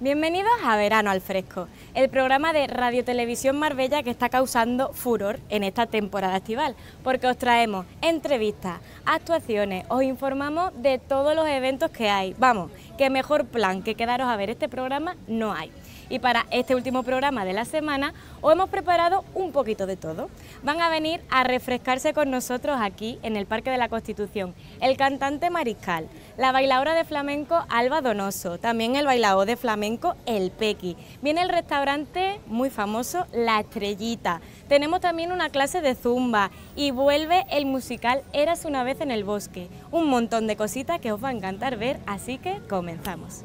Bienvenidos a Verano al Fresco, el programa de Radio Televisión Marbella que está causando furor en esta temporada estival, porque os traemos entrevistas, actuaciones, os informamos de todos los eventos que hay. Vamos, que mejor plan que quedaros a ver este programa no hay y para este último programa de la semana os hemos preparado un poquito de todo. Van a venir a refrescarse con nosotros aquí en el Parque de la Constitución el cantante Mariscal, la bailadora de flamenco Alba Donoso, también el bailador de flamenco El Pequi. Viene el restaurante muy famoso La Estrellita. Tenemos también una clase de zumba y vuelve el musical Eras una vez en el bosque. Un montón de cositas que os va a encantar ver, así que comenzamos.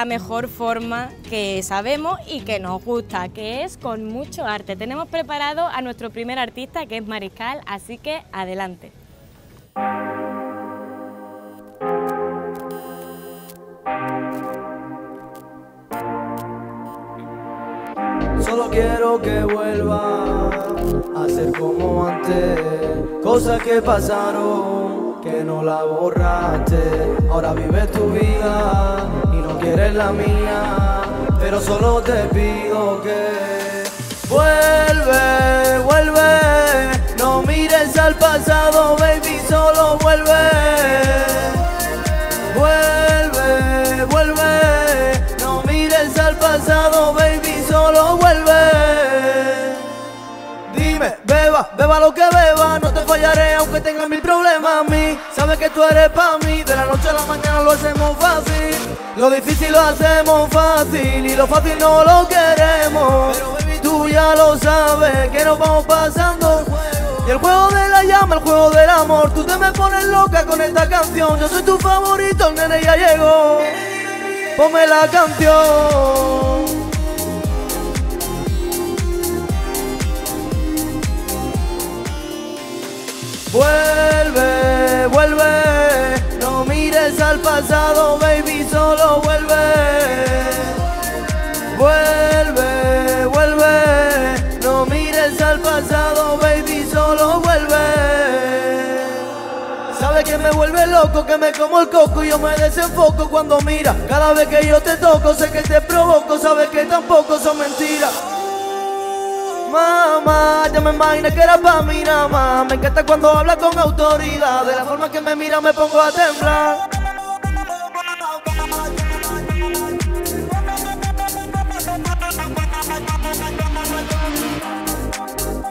La mejor forma que sabemos y que nos gusta, que es con mucho arte. Tenemos preparado a nuestro primer artista, que es Mariscal, así que adelante. Solo quiero que vuelva a ser como antes, cosas que pasaron, que no la borraste. Ahora vive tu vida quieres la mía, pero solo te pido que vuelve, vuelve, no mires al pasado, baby, solo vuelve, beba, lo que beba, no te fallaré aunque tenga mil problemas a mí. Sabes que tú eres para mí, de la noche a la mañana lo hacemos fácil. Lo difícil lo hacemos fácil y lo fácil no lo queremos. Pero baby, tú ya lo sabes que nos vamos pasando Y el juego de la llama, el juego del amor. Tú te me pones loca con esta canción. Yo soy tu favorito, el nene ya llegó. Ponme la canción. Vuelve, vuelve, no mires al pasado, baby, solo vuelve. Vuelve, vuelve, no mires al pasado, baby, solo vuelve. Sabe que me vuelve loco, que me como el coco y yo me desenfoco cuando mira. Cada vez que yo te toco, sé que te provoco, sabes que tampoco son mentiras. Mamá, ya me imaginé que era pa' mí nada más. Me encanta cuando habla con autoridad. De la forma que me mira me pongo a temblar.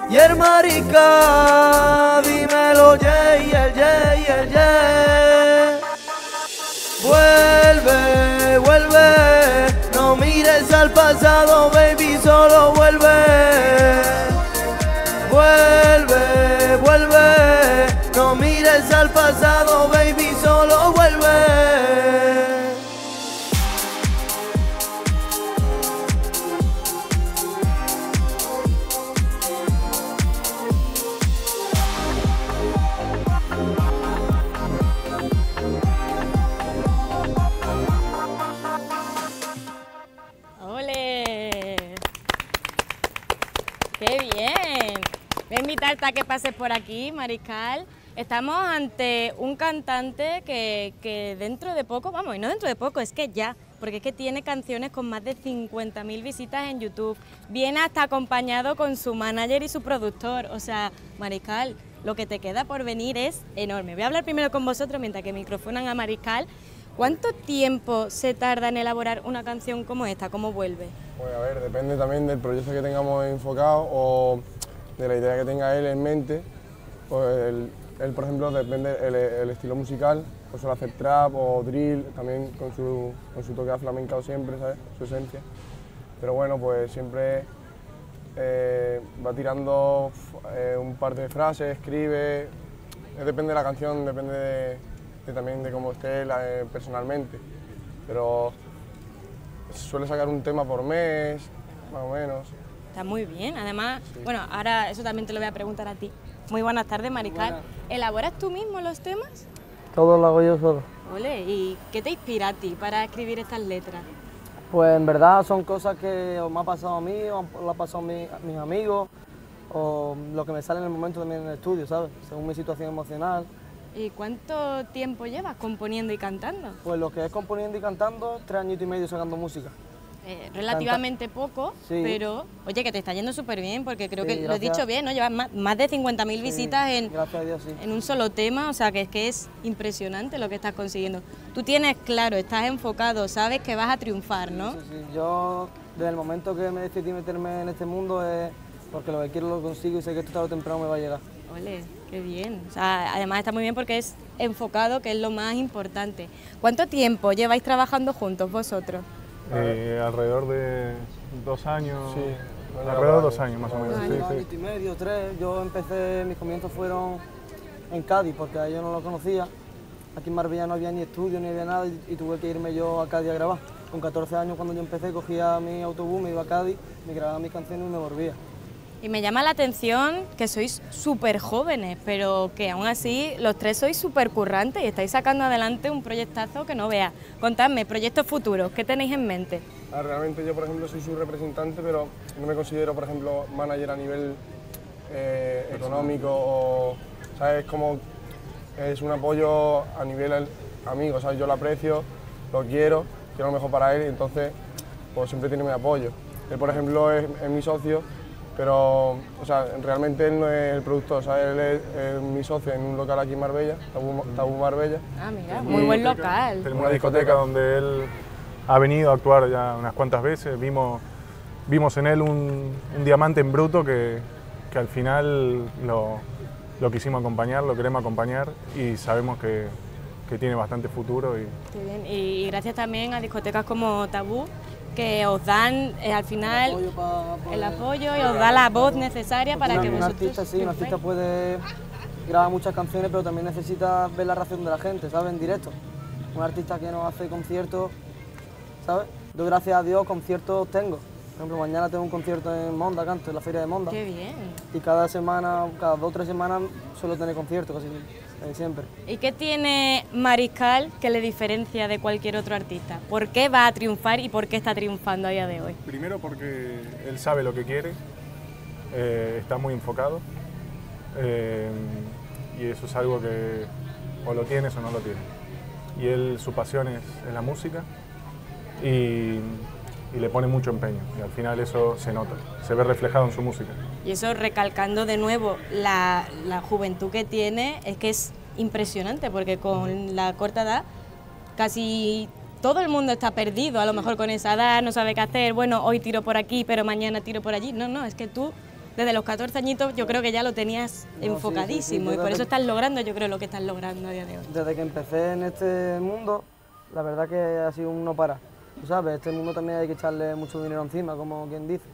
Y el marica, dímelo, yeah, yeah, yeah, yeah, Vuelve, vuelve, no mires al pasado, baby, solo. Vuelve, al pasado, baby, solo vuelve. invitarte a que pases por aquí, Mariscal. Estamos ante un cantante que, dentro de poco, vamos, y no dentro de poco, es que ya, porque es que tiene canciones con más de 50.000 visitas en YouTube. Viene hasta acompañado con su manager y su productor. O sea, Mariscal, lo que te queda por venir es enorme. Voy a hablar primero con vosotros mientras que microfonan a Mariscal. ¿Cuánto tiempo se tarda en elaborar una canción como esta? ¿Cómo vuelve? Pues a ver, depende también del proyecto que tengamos enfocado o de la idea que tenga él en mente. Pues él, por ejemplo, depende el, estilo musical, pues suele hacer trap o drill, también con su, con su toque flamencado siempre, ¿sabes? Su esencia. Pero bueno, pues siempre eh, va tirando eh, un par de frases, escribe, depende de la canción, depende de, también de cómo esté eh, personalmente. Pero suele sacar un tema por mes, más o menos. Está muy bien, además, bueno, ahora eso también te lo voy a preguntar a ti. Muy buenas tardes, Mariscal. ¿Elaboras tú mismo los temas? Todo lo hago yo solo. Ole, ¿y qué te inspira a ti para escribir estas letras? Pues en verdad son cosas que o me ha pasado a mí, o lo ha pasado a, mi- a mis amigos, o lo que me sale en el momento también en el estudio, ¿sabes? Según mi situación emocional. ¿Y cuánto tiempo llevas componiendo y cantando? Pues lo que es componiendo y cantando, tres añitos y medio sacando música. Eh, relativamente poco, Sí. pero oye, que te está yendo súper bien, porque creo Sí, que lo he dicho bien, ¿no? Llevas más, más de 50.000 Sí, visitas en, Dios, en un solo tema, o sea que es que es impresionante lo que estás consiguiendo. Tú tienes claro, estás enfocado, sabes que vas a triunfar, ¿no? Sí, sí. Yo, desde el momento que me decidí meterme en este mundo, es porque lo que quiero lo consigo y sé que esto tarde o temprano me va a llegar. Ole, qué bien. O sea, además está muy bien porque es enfocado, que es lo más importante. ¿Cuánto tiempo lleváis trabajando juntos vosotros? Eh, alrededor de dos años. Sí, bueno, alrededor de dos años más o menos. Sí, Un sí. año y medio, tres. Yo empecé, mis comienzos fueron en Cádiz, porque a yo no lo conocía. Aquí en Marbella no había ni estudio ni había nada y, y tuve que irme yo a Cádiz a grabar. Con 14 años cuando yo empecé cogía mi autobús, me iba a Cádiz, me grababa mis canciones y me volvía. Y me llama la atención que sois súper jóvenes, pero que aún así los tres sois súper currantes y estáis sacando adelante un proyectazo que no veas. Contadme, proyectos futuros, ¿qué tenéis en mente? Ah, Realmente yo, por ejemplo, soy su representante, pero no me considero, por ejemplo, manager a nivel eh, económico o, ¿sabes? Como es un apoyo a nivel amigo, ¿sabes? Yo lo aprecio, lo quiero, quiero lo mejor para él y entonces pues siempre tiene mi apoyo. Él, por ejemplo, es mi socio, pero, o sea, realmente él no es el productor, ¿sabes? Él es, es mi socio en un local aquí en Marbella, Tabú, Tabú Marbella. Ah, mira, muy buen local. Tenemos Una discoteca discoteca. donde él ha venido a actuar ya unas cuantas veces. Vimos, vimos en él un, un diamante en bruto que, que al final lo, lo quisimos acompañar, lo queremos acompañar y sabemos que, que tiene bastante futuro. Y, Qué bien. Y, y gracias también a discotecas como Tabú, que os dan eh, al final Apoyo pa- el apoyo y os da la voz necesaria para Una- que un vosotros... artista, sí, un artista puede grabar muchas canciones, pero también necesita ver la reacción de la gente, ¿sabes? En directo. Un artista que no hace conciertos, ¿sabes? Yo, gracias a Dios, conciertos tengo. Por ejemplo, mañana tengo un concierto en Monda, canto, en la feria de Monda. Qué bien. Y cada semana, cada dos o tres semanas, suelo tener conciertos, casi siempre. ¿Y qué tiene Mariscal que le diferencia de cualquier otro artista? ¿Por qué va a triunfar y por qué está triunfando a día de hoy? primero porque él sabe lo que quiere, eh, está muy enfocado eh, y eso es algo que o lo tienes o no lo tienes. Y él, su pasión es, es la música y, y le pone mucho empeño y al final eso se nota, se ve reflejado en su música. Y eso recalcando de nuevo la, la juventud que tiene, es que es impresionante porque con la corta edad casi todo el mundo está perdido, a lo mejor con esa edad no sabe qué hacer, bueno, hoy tiro por aquí, pero mañana tiro por allí. No, no, es que tú desde los 14 añitos yo creo que ya lo tenías sí, sí, sí, enfocadísimo y por desde- eso estás logrando yo creo lo que estás logrando a día de hoy. Desde que empecé en este mundo, la verdad que ha sido un no parar. Tú sabes, este mundo también hay que echarle mucho dinero encima, como quien dice.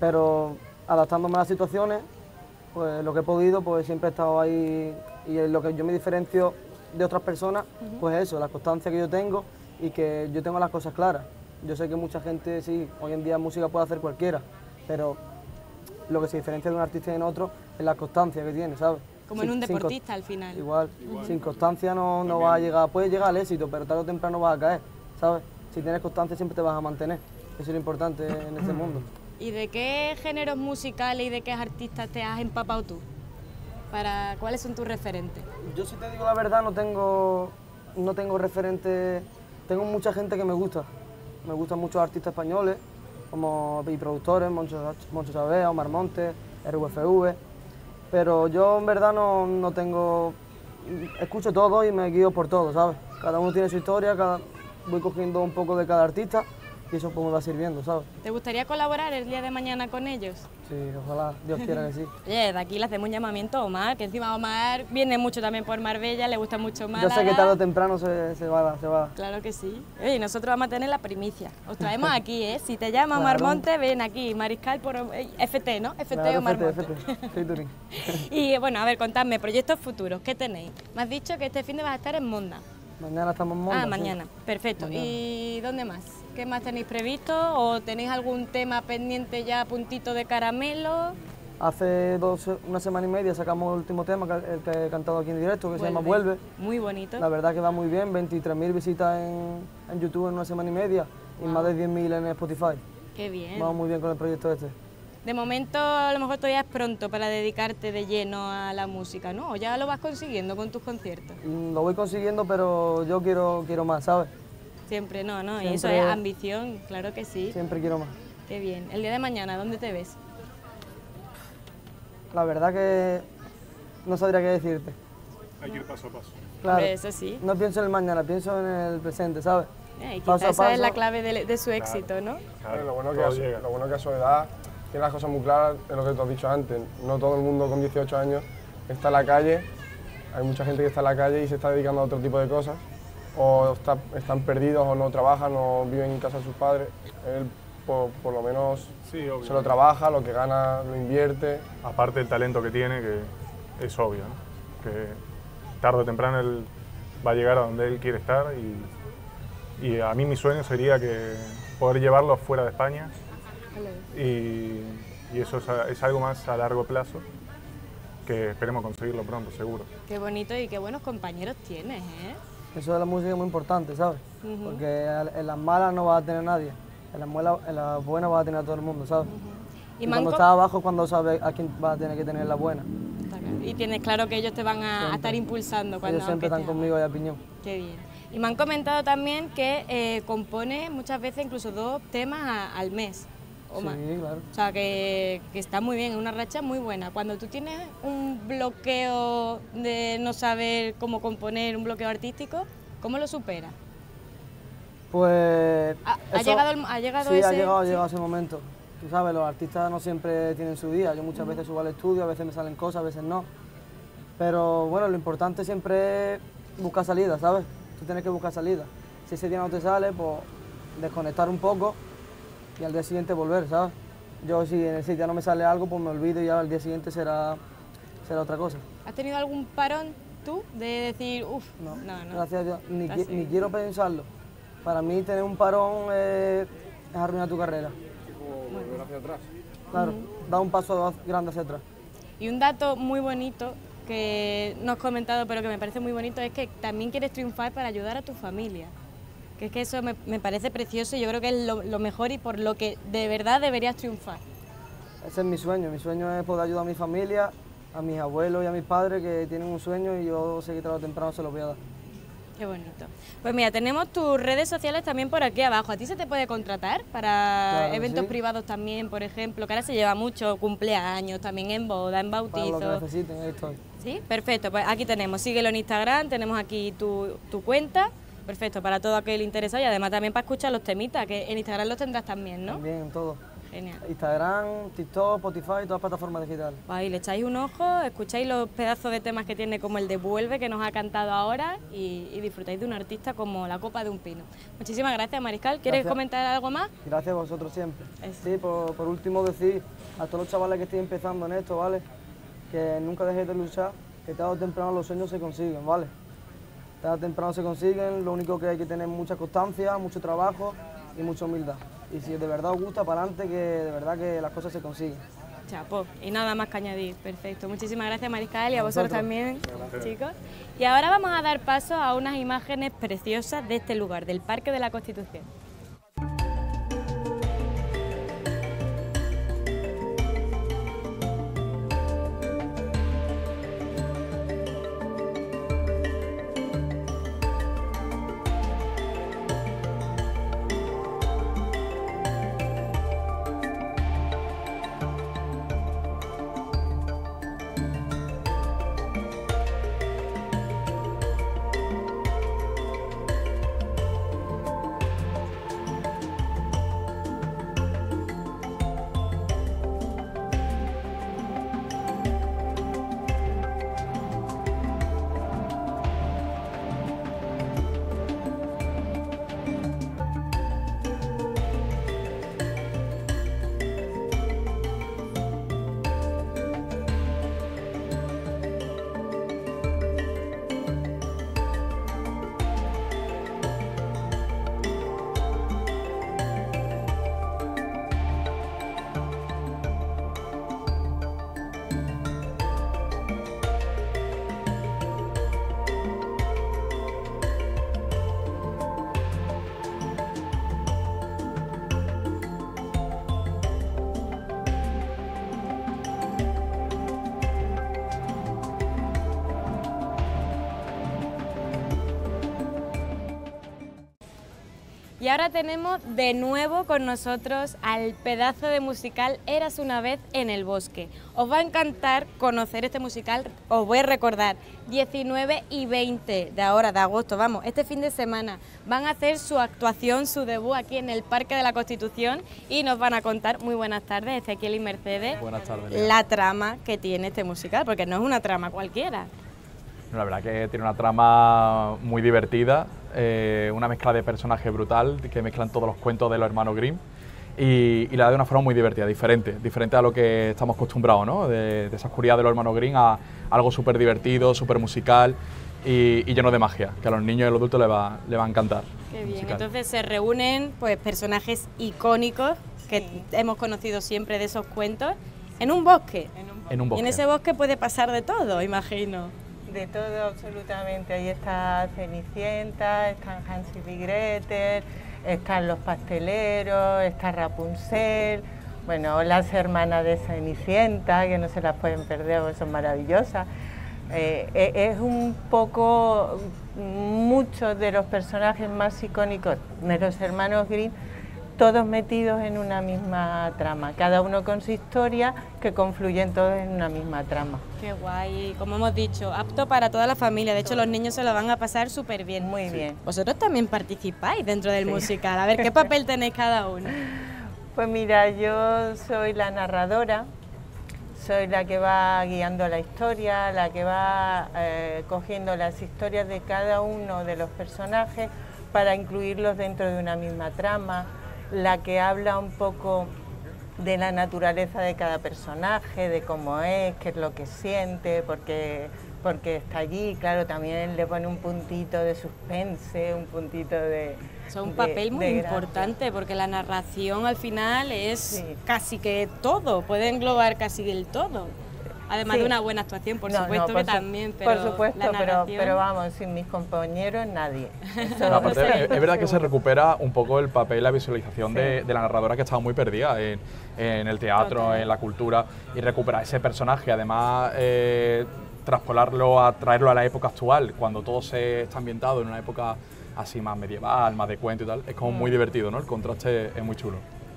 Pero adaptándome a las situaciones, pues lo que he podido, pues siempre he estado ahí y en lo que yo me diferencio de otras personas, pues eso, la constancia que yo tengo y que yo tengo las cosas claras. Yo sé que mucha gente, sí, hoy en día música puede hacer cualquiera, pero lo que se diferencia de un artista y de otro es la constancia que tiene, ¿sabes? Como en un deportista al final. Igual, sin constancia no, no vas a llegar, puedes llegar al éxito, pero tarde o temprano vas a caer, ¿sabes? Si tienes constancia siempre te vas a mantener, eso es lo importante en este mundo. ¿Y de qué géneros musicales y de qué artistas te has empapado tú? Para, ¿Cuáles son tus referentes? Yo si te digo la verdad no tengo, no tengo referente, tengo mucha gente que me gusta, me gustan muchos artistas españoles, como y productores, Moncho, Moncho Sabea, Omar Montes, RUFV, pero yo en verdad no, no tengo, escucho todo y me guío por todo, ¿sabes? Cada uno tiene su historia, cada, voy cogiendo un poco de cada artista y eso pues me va sirviendo, ¿sabes? ¿Te gustaría colaborar el día de mañana con ellos? Sí, ojalá, Dios quiera que sí. Oye, de aquí le hacemos un llamamiento a Omar, que encima Omar viene mucho también por Marbella, le gusta mucho Yo Málaga. sé que tarde o temprano se, se va se va. Claro que sí. Oye, y nosotros vamos a tener la primicia. Os traemos aquí, ¿eh? Si te llama Omar Claro. Monte, ven aquí. Mariscal por eh, FT, ¿no? FT Claro, Omar fete, Monte. featuring. Y bueno, a ver, contadme, proyectos futuros, ¿qué tenéis? Me has dicho que este fin de vas a estar en Monda. Mañana estamos en Monda, ah, sí. mañana. Perfecto. Mañana. ¿Y dónde más? ¿Qué más tenéis previsto? ¿O tenéis algún tema pendiente ya a puntito de caramelo? Hace dos, una semana y media sacamos el último tema, el que he cantado aquí en directo, que se llama Vuelve. Muy bonito. La verdad que va muy bien, 23.000 visitas en, en YouTube en una semana y media y más de 10.000 en Spotify. Qué bien. Vamos muy bien con el proyecto este. De momento, a lo mejor todavía es pronto para dedicarte de lleno a la música, ¿no? ¿O ya lo vas consiguiendo con tus conciertos? Mm, Lo voy consiguiendo, pero yo quiero, quiero más, ¿sabes? Siempre, no, no, y eso es ambición, claro que sí. Siempre quiero más. Qué bien. El día de mañana, ¿dónde te ves? La verdad que no sabría qué decirte. Hay que ir paso a paso. Claro, Hombre, eso sí. no pienso en el mañana, pienso en el presente, ¿sabes? Eh, y Paso a esa es la clave de, de su éxito, ¿no? Claro, lo, bueno que todo a, llega. lo bueno que a su edad tiene las cosas muy claras, es lo que tú has dicho antes. No todo el mundo con 18 años está en la calle, hay mucha gente que está en la calle y se está dedicando a otro tipo de cosas, o está- están perdidos o no trabajan o viven en casa de sus padres. Él por, por lo menos Sí, se lo trabaja, lo que gana lo invierte. Aparte del talento que tiene, que es obvio, ¿no? que tarde o temprano él va a llegar a donde él quiere estar y, y a mí mi sueño sería que poder llevarlo fuera de España y, y eso es, algo más a largo plazo que esperemos conseguirlo pronto, seguro. Qué bonito y qué buenos compañeros tienes, ¿eh? Eso de la música es muy importante, ¿sabes? Porque en las malas no vas a tener nadie, en las, muela- en las buenas vas a tener a todo el mundo, ¿sabes? Y, Y, cuando estás abajo es cuando sabes a quién vas a tener que tener la buena. Y tienes claro que ellos te van a, a estar impulsando cuando Ellos siempre están conmigo y a piñón. Qué bien. Y me han comentado también que eh, compone muchas veces incluso dos temas a- al mes o más. Sí, claro. O sea, que, que está muy bien, es una racha muy buena. Cuando tú tienes un bloqueo de no saber cómo componer, un bloqueo artístico, ¿cómo lo superas? Pues... ¿Ha, ha eso- llegado, el- ha llegado sí, ese...? ha llegado, ha sí? llegado ese momento. Tú sabes, los artistas no siempre tienen su día. Yo muchas veces subo al estudio, a veces me salen cosas, a veces no. Pero bueno, lo importante siempre es buscar salida, ¿sabes? Tú tienes que buscar salida. Si ese día no te sale, pues desconectar un poco y al día siguiente volver, ¿sabes? Yo si en ese día no me sale algo, pues me olvido y ya al día siguiente será, será otra cosa. ¿Has tenido algún parón tú de decir, uff, No, no, no? gracias a Dios, ni, qui- ni quiero pensarlo. Para mí tener un parón eh, es arruinar tu carrera. volver hacia atrás. Claro, da un paso grande hacia atrás. Y un dato muy bonito que no has comentado, pero que me parece muy bonito, es que también quieres triunfar para ayudar a tu familia. Que es que eso me, me parece precioso y yo creo que es lo, lo mejor y por lo que de verdad deberías triunfar. Ese es mi sueño. Mi sueño es poder ayudar a mi familia, a mis abuelos y a mis padres que tienen un sueño y yo sé que tarde o temprano se los voy a dar. Qué bonito. Pues mira, tenemos tus redes sociales también por aquí abajo. ¿A ti se te puede contratar para Claro eventos sí. privados también, por ejemplo? Que ahora se lleva mucho, cumpleaños, también en boda, en Para lo que bautizo. necesiten, ahí estoy. Sí, perfecto. Pues aquí tenemos, síguelo en Instagram, tenemos aquí tu, tu cuenta. Perfecto, para todo aquel interesado y además también para escuchar los temitas, que en Instagram los tendrás también, ¿no? También en todo. Genial. Instagram, TikTok, Spotify, todas las plataformas digitales. Ahí le echáis un ojo, escucháis los pedazos de temas que tiene como el de Vuelve que nos ha cantado ahora y, y disfrutáis de un artista como la copa de un pino. Muchísimas gracias, Mariscal. ¿Quieres Gracias. comentar algo más? Gracias a vosotros siempre. Eso. Sí, por, por último decir a todos los chavales que estén empezando en esto, ¿vale? Que nunca dejéis de luchar, que tarde o temprano los sueños se consiguen, ¿vale? Tarde o temprano se consiguen, lo único que hay que tener es mucha constancia, mucho trabajo y mucha humildad. Y si de verdad os gusta, para adelante, que de verdad que las cosas se consiguen. Chapo, y nada más que añadir. Perfecto. Muchísimas gracias, Mariscal, y a vosotros vosotros. también, chicos. Y ahora vamos a dar paso a unas imágenes preciosas de este lugar, del Parque de la Constitución. Ahora tenemos de nuevo con nosotros al pedazo de musical Eras una vez en el bosque. Os va a encantar conocer este musical, os voy a recordar, 19 y 20 de ahora, de agosto, vamos, este fin de semana van a hacer su actuación, su debut aquí en el Parque de la Constitución y nos van a contar, muy buenas tardes, Ezequiel y Mercedes, Buenas tardes. la trama que tiene este musical, porque no es una trama cualquiera. La verdad que tiene una trama muy divertida, eh, una mezcla de personajes brutal que mezclan todos los cuentos de los hermanos Grimm y, y la da de una forma muy divertida, diferente, diferente a lo que estamos acostumbrados, ¿no? de, de esa oscuridad de los hermanos Grimm a algo súper divertido, súper musical y, y lleno de magia, que a los niños y a los adultos les va, les va a encantar. Qué bien, musical. entonces se reúnen pues personajes icónicos que hemos conocido siempre de esos cuentos en un bosque. en un Y bosque. en ese bosque puede pasar de todo, imagino. De todo, absolutamente. Ahí está Cenicienta, están Hansel y Gretel, están los pasteleros, está Rapunzel, bueno, las hermanas de Cenicienta, que no se las pueden perder, porque son maravillosas. Eh, e- es un poco muchos de los personajes más icónicos de los hermanos Grimm, todos metidos en una misma trama, cada uno con su historia que confluyen todos en una misma trama. Qué guay, como hemos dicho, apto para toda la familia. De hecho, los niños se lo van a pasar súper bien. Muy bien. Vosotros también participáis dentro del musical. A ver, ¿qué papel tenéis cada uno? Pues mira, yo soy la narradora, soy la que va guiando la historia, la que va eh, cogiendo las historias de cada uno de los personajes para incluirlos dentro de una misma trama, la que habla un poco de la naturaleza de cada personaje, de cómo es, qué es lo que siente, porque, porque está allí, claro, también le pone un puntito de suspense, un puntito de... Es un de- papel muy importante porque la narración al final es Sí. casi que todo, puede englobar casi del todo. Además Sí. de una buena actuación, por No, supuesto no, que su- también, pero por supuesto, la pero, narración... pero vamos, sin mis compañeros nadie. Eso- No, aparte, eso es, es verdad que se recupera un poco el papel, la visualización Sí. de, de la narradora que estaba muy perdida en, en el teatro, Total. en la cultura, y recuperar ese personaje, además eh, traspolarlo, a traerlo a la época actual, cuando todo se está ambientado en una época así más medieval, más de cuento y tal, es como Mm. muy divertido, ¿no? El contraste es muy chulo.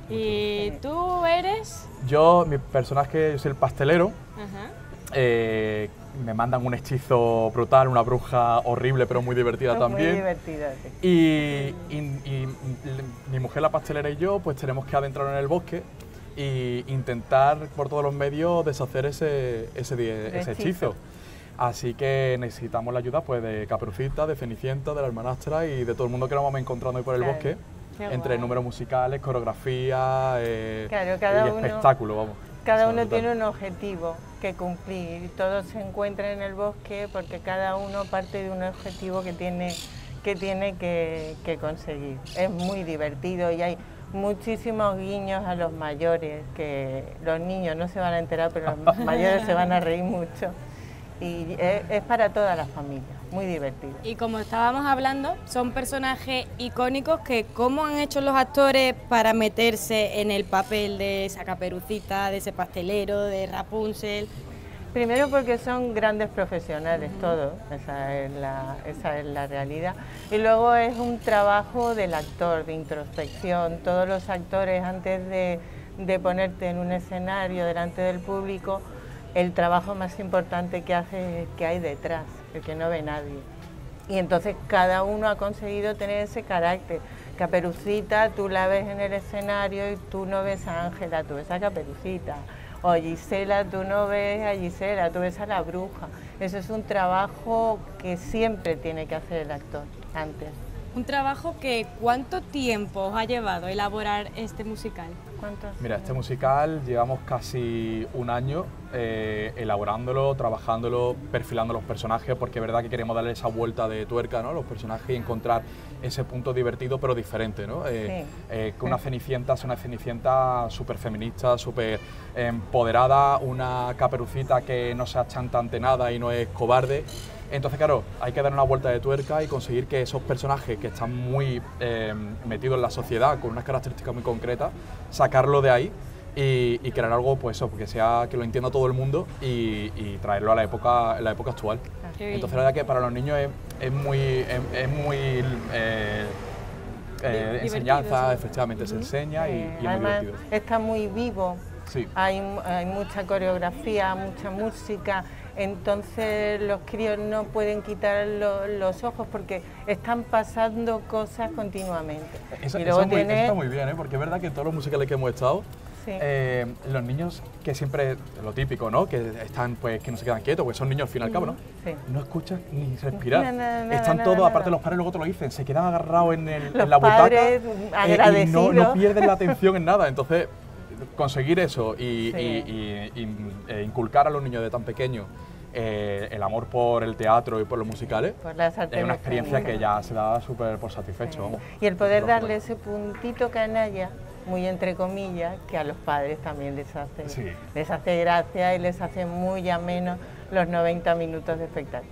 ¿Y tú eres? Yo, mi personaje, yo soy el pastelero, Ajá. eh, me mandan un hechizo brutal, una bruja horrible pero muy divertida también. Muy divertida, sí. Y, y- y l- mi mujer, la pastelera y yo, pues tenemos que adentrarnos en el bosque e intentar por todos los medios deshacer ese, ese, hechizo. hechizo. Así que necesitamos la ayuda pues, de Caperucita, de Cenicienta, de la hermanastra y de todo el mundo que nos vamos encontrando ahí por el Claro. bosque. Qué Entre guay. números musicales, coreografía eh, Claro, cada y uno- espectáculo, vamos. Cada uno tiene un objetivo que cumplir y todos se encuentran en el bosque porque cada uno parte de un objetivo que tiene que, tiene que, que conseguir. Es muy divertido y hay muchísimos guiños a los mayores, que los niños no se van a enterar, pero los mayores se van a reír mucho. Y es, es para toda la familia, muy divertido. Y como estábamos hablando, son personajes icónicos que cómo han hecho los actores para meterse en el papel de esa caperucita, de ese pastelero, de Rapunzel. Primero porque son grandes profesionales todos, esa es, la, esa es la realidad. Y luego es un trabajo del actor, de introspección. Todos los actores antes de, de ponerte en un escenario delante del público, el trabajo más importante que hace es que hay detrás, el que no ve nadie. Y entonces cada uno ha conseguido tener ese carácter. Caperucita, tú la ves en el escenario y tú no ves a Ángela, tú ves a Caperucita. O Gisela, tú no ves a Gisela, tú ves a la bruja. Eso es un trabajo que siempre tiene que hacer el actor antes. Un trabajo que ¿cuánto tiempo os ha llevado elaborar este musical? ¿Cuántos? Mira, este musical llevamos casi un año eh, elaborándolo, trabajándolo, perfilando los personajes, porque es verdad que queremos darle esa vuelta de tuerca ¿no? a los personajes y encontrar ese punto divertido pero diferente. ¿no? Eh, Sí. eh, que una cenicienta sea una cenicienta súper feminista, súper empoderada, una caperucita que no se achanta ante nada y no es cobarde. Entonces, claro, hay que dar una vuelta de tuerca y conseguir que esos personajes que están muy eh, metidos en la sociedad con unas características muy concretas, sacarlo de ahí y, y crear algo, pues eso, que sea que lo entienda todo el mundo y, y traerlo a la época, la época actual. Entonces, la verdad que para los niños es, es muy, es, es muy eh, eh, enseñanza, sí. efectivamente se enseña y, y es muy divertido. está muy vivo, Sí. hay, hay mucha coreografía, mucha música, entonces los críos no pueden quitar lo- los ojos porque están pasando cosas continuamente. Eso, y eso luego es muy- eso tiene- está muy bien, ¿eh? porque es verdad que en todos los musicales que hemos estado, Sí. eh, los niños que siempre, lo típico, ¿no? Que están, pues, que no se quedan quietos, porque son niños al fin y al cabo, ¿no? Sí. No escuchan ni respirar. Nada, Están todos, aparte los padres luego te lo dicen, se quedan agarrados en, el- Los en la butaca padres, eh, y no, no pierden la atención en nada. Entonces, conseguir eso y, Sí. y- y- y, eh, inculcar a los niños de tan pequeños eh, el amor por el teatro y por los musicales, Por las artes es una experiencia que ya se da súper por satisfecho. vamos. Y el poder darle ese puntito canalla, muy entre comillas, que a los padres también les hace, Sí. les hace gracia y les hace muy ameno los 90 minutos de espectáculo.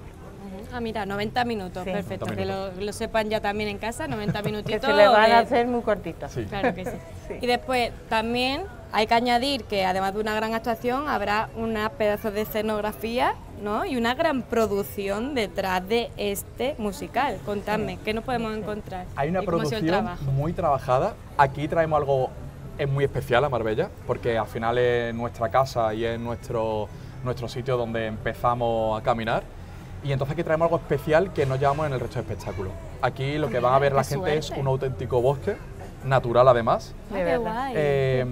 Ah, mira, 90 minutos, Sí. perfecto. 90 Que lo, lo sepan ya también en casa, 90 Que minutitos. se les van a hacer muy cortitos. Sí. Claro que sí. Sí. Y después también hay que añadir que además de una gran actuación habrá una pedazo de escenografía ¿no? y una gran producción detrás de este musical. Contadme, ¿qué nos podemos encontrar? Hay una ¿Y cómo ha sido el producción muy trabajada. Aquí traemos algo es muy especial a Marbella, porque al final es nuestra casa y es nuestro, nuestro sitio donde empezamos a caminar. Y entonces aquí traemos algo especial que no llevamos en el resto de espectáculos. Aquí lo que van a ver la gente es suerte. un auténtico bosque, natural además. Ah, de qué verdad. guay. Eh,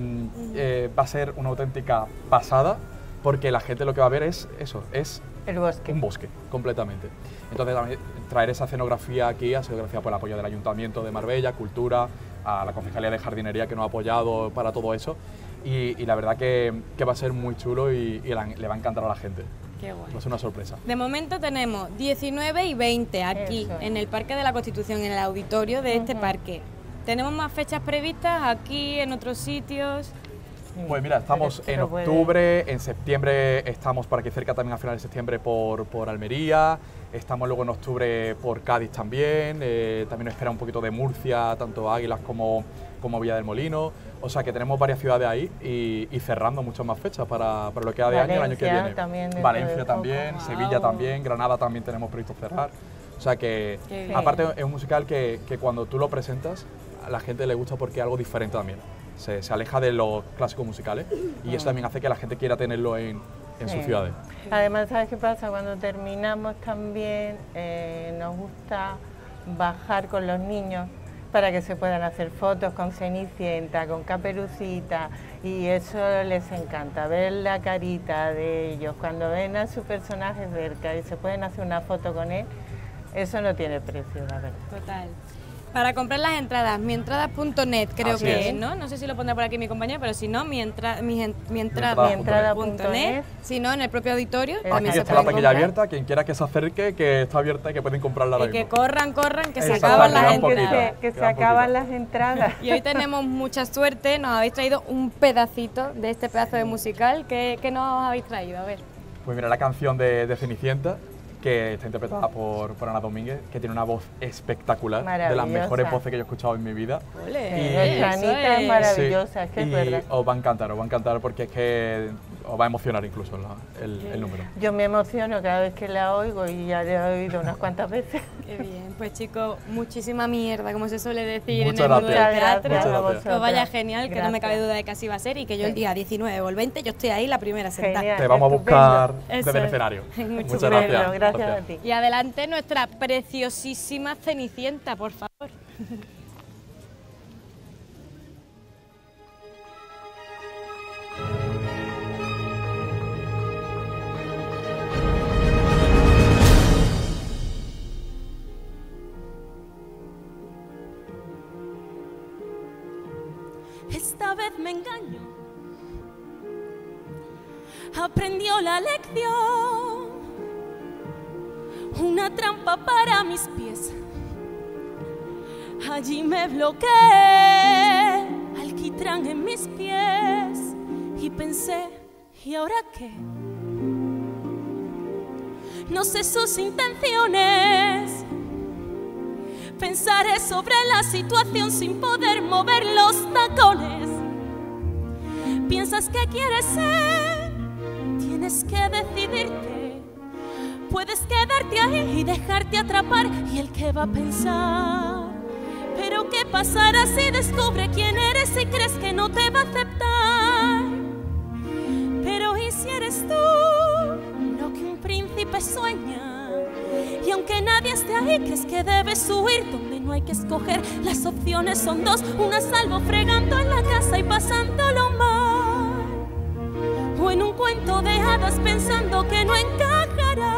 eh, va a ser una auténtica pasada, porque la gente lo que va a ver es eso, es El bosque. un bosque, completamente. Entonces, también traer esa escenografía aquí ha sido gracias por el apoyo del Ayuntamiento de Marbella, Cultura, a la Concejalía de Jardinería que nos ha apoyado para todo eso. Y, y la verdad que, que va a ser muy chulo y, y la- le va a encantar a la gente. Qué guay. Va a ser una sorpresa. De momento tenemos 19 y 20 aquí, es. en el Parque de la Constitución, en el auditorio de este parque. ¿Tenemos más fechas previstas aquí, en otros sitios? Pues mira, estamos Pero- en octubre, en septiembre estamos por aquí cerca también a finales de septiembre por, por Almería, estamos luego en octubre por Cádiz también, eh, también nos espera un poquito de Murcia, tanto Águilas como, como Villa del Molino, o sea que tenemos varias ciudades ahí y, y cerrando muchas más fechas para, para lo que queda de año y el año que Valencia viene. también Valencia también. Sevilla también, Granada también tenemos previsto cerrar. O sea que, aparte es un musical que, que cuando tú lo presentas, a la gente le gusta porque es algo diferente también. Se, se aleja de los clásicos musicales y eso también hace que la gente quiera tenerlo en, en sus ciudades. Además, ¿sabes qué pasa? Cuando terminamos también eh, nos gusta bajar con los niños para que se puedan hacer fotos con Cenicienta, con Caperucita y eso les encanta, ver la carita de ellos. Cuando ven a su personaje cerca y se pueden hacer una foto con él, eso no tiene precio, la verdad. Total. Para comprar las entradas, mientradas.net creo Así que es. es, ¿no? No sé si lo pondrá por aquí mi compañero, pero si no, mi, entra, mi, en- mi entrada entrada, punto punto net. net, si no, en el propio auditorio Aquí también Aquí se está la taquilla abierta, quien quiera que se acerque, que está abierta y que pueden comprarla Y que corran, corran, que se acaban las que entradas. que se acaban las entradas. Y hoy tenemos mucha suerte, nos habéis traído un pedacito de este pedazo de musical. ¿Qué, qué nos habéis traído? A ver. Pues mira, la canción de, de Cenicienta, que está interpretada por, por Ana Domínguez, que tiene una voz espectacular, de las mejores voces que yo he escuchado en mi vida. Y- es es- maravillosa, es que es verdad. os va a encantar, os va a encantar porque es que os va a emocionar incluso la- el, el número. Yo me emociono cada vez que la oigo y ya la he oído unas cuantas veces. Qué bien, pues chicos, muchísima mierda, como se suele decir Muchas en el mundo del gracias. teatro. Gracias os vaya genial, que no me cabe Gracias. duda de que así va a ser y que yo el día 19 o el 20 yo estoy ahí la primera sentada. Genial. Te vamos a buscar Eso desde el es. escenario. Muchas Muchas Estupendo, gracias. gracias a ti. Y adelante nuestra preciosísima Cenicienta, por favor. Aprendió la lección. Una trampa para mis pies. Allí me bloqueé, alquitrán en mis pies. Y pensé, ¿y ahora qué? No sé sus intenciones. Pensaré sobre la situación sin poder mover los tacones. ¿Piensas que quieres ser? Tienes que decidirte. Puedes quedarte ahí y dejarte atrapar. ¿Y el que va a pensar? Pero ¿qué pasará si descubre quién eres y crees que no te va a aceptar? Pero ¿y si eres tú lo que un príncipe sueña? Y aunque nadie esté ahí, crees que debes huir donde no hay que escoger. Las opciones son dos, una salvo fregando en la casa y pasándolo mal. Cuento de hadas pensando que no encajarás.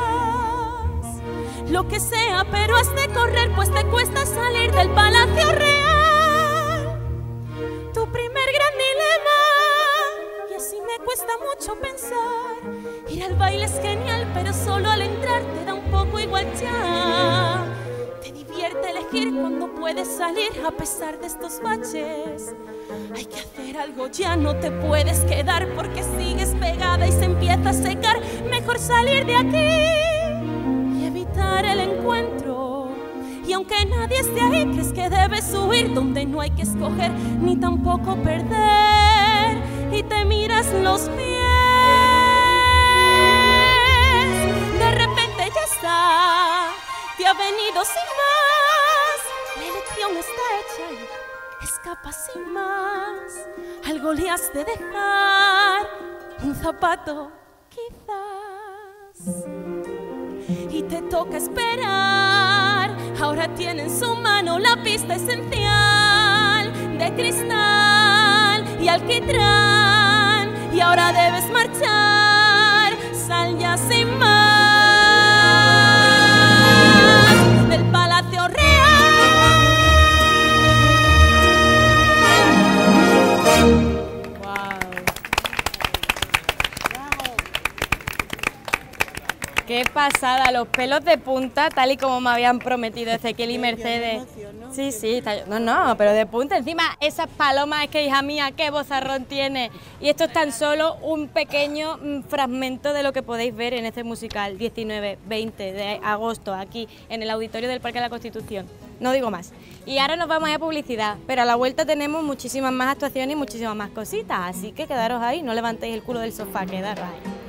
Lo que sea, pero has de correr, pues te cuesta salir del palacio real. Tu primer gran dilema, y así me cuesta mucho pensar. Ir al baile es genial, pero solo al entrar te da un poco igual ya. Cuando puedes salir a pesar de estos baches. Hay que hacer algo ya, no te puedes quedar porque sigues pegada y se empieza a secar. Mejor salir de aquí y evitar el encuentro. Y aunque nadie esté ahí, crees que debes huir donde no hay que escoger ni tampoco perder. Y te miras los pies. De repente ya está, te ha venido sin más. Escapa sin más. Algo le has de dejar, un zapato quizás y te toca esperar. Ahora tiene en su mano la pista esencial de cristal y alquitrán. Y ahora debes marchar, sal ya sin más Qué pasada, los pelos de punta, tal y como me habían prometido Ezequiel y Mercedes. Sí, sí, está- no, no, pero de punta. Encima, esas palomas, es que hija mía, qué bozarrón tiene. Y esto es tan solo un pequeño mm, fragmento de lo que podéis ver en este musical 19-20 de agosto, aquí en el auditorio del Parque de la Constitución. No digo más. Y ahora nos vamos a publicidad, pero a la vuelta tenemos muchísimas más actuaciones y muchísimas más cositas. Así que quedaros ahí, no levantéis el culo del sofá, quedaros ahí.